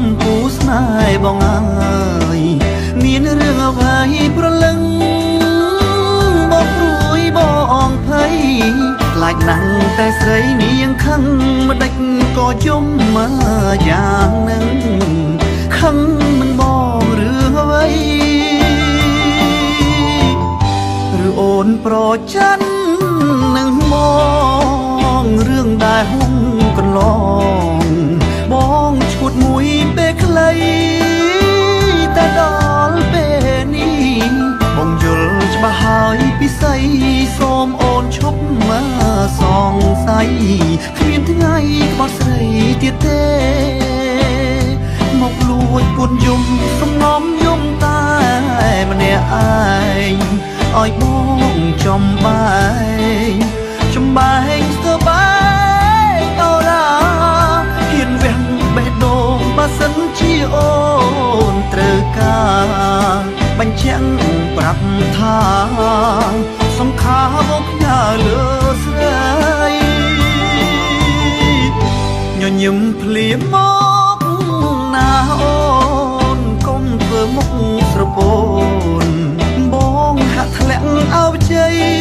ំពូស្នេហ៍បងអើយមានរឿងអ្វីប្រលឹងបងព្រួយបងភ័យខ្លាចណាស់តែស្រីនាងខឹងមិនដេចក៏យំមកយ៉ាងនឹងខឹងមិនបងរឿងអ្វីឬអូនប្រច័ននឹងមក ពិសីសូមអូនឈប់មកសងស័យគ្មានថ្ងៃក្បត់ស្រីទៀតទេ មកលួចពួនយំសំងំយំតែម្នាក់ឯងឲ្យបងចំបែងចំបែងស្ទើបែងអូឡាហ៊ានវះបេះដូងបើសិនជាអូនត្រូវការបញ្ជាក់ប្រាប់ថា ញឹមភ្លៀមមកណាអូនកុំធ្វើមុខស្រពោនបងហាក់ធ្លាក់អោបជ័យ